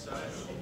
side.